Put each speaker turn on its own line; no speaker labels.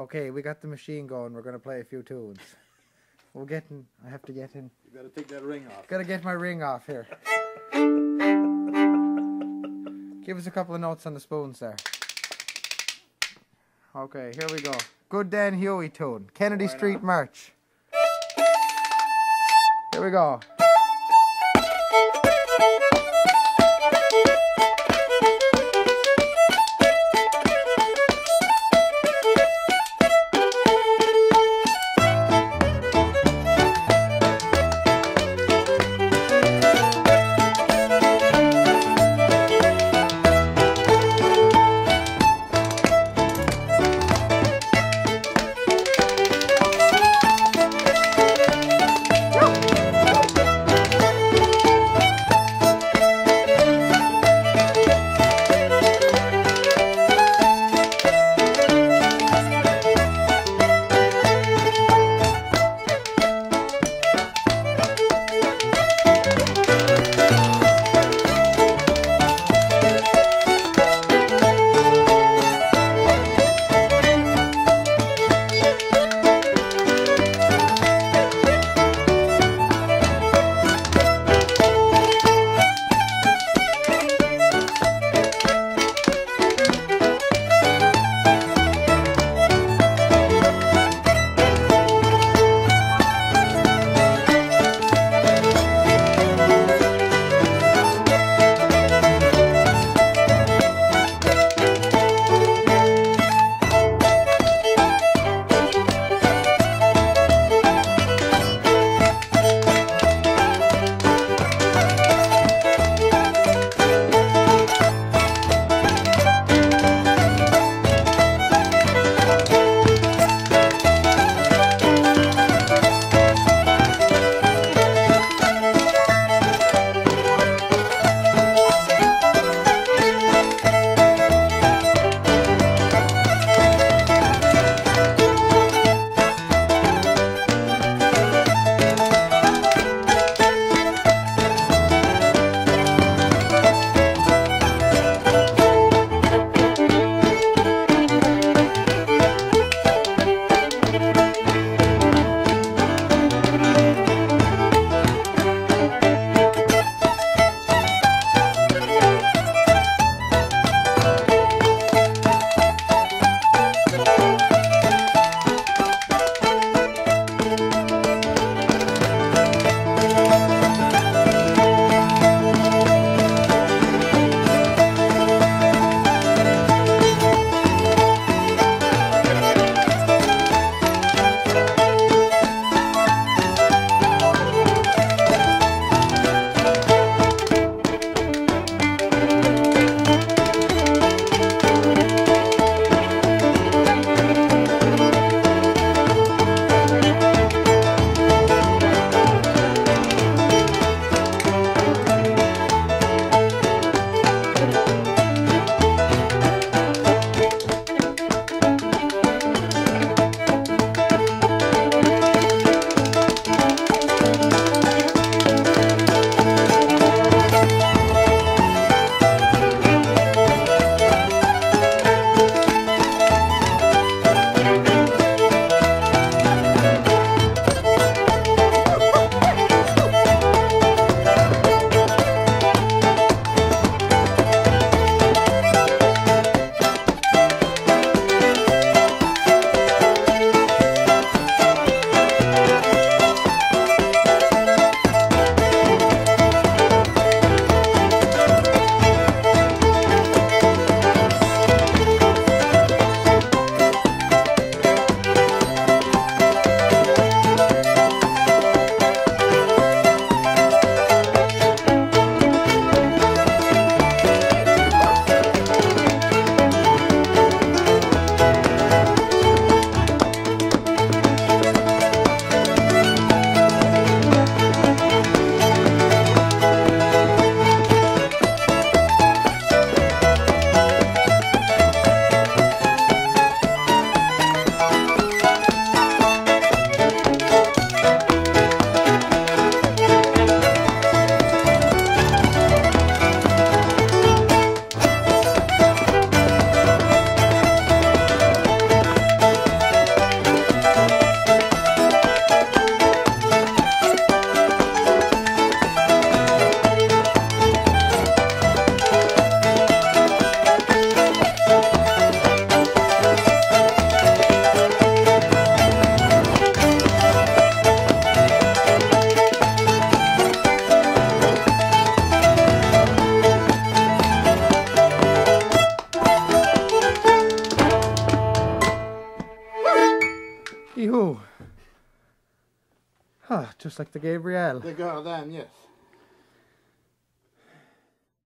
Okay, we got the machine going. We're gonna play a few tunes. We're getting. I have to get in.
You gotta take that ring off.
Gotta get my ring off here. Give us a couple of notes on the spoons there. Okay, here we go. Good Dan Hughie tune. Kennedy
Why
Street
not?
March. Here we go. Hee-hoo. Ah, just like the Gabrielle.
The girl then, yes.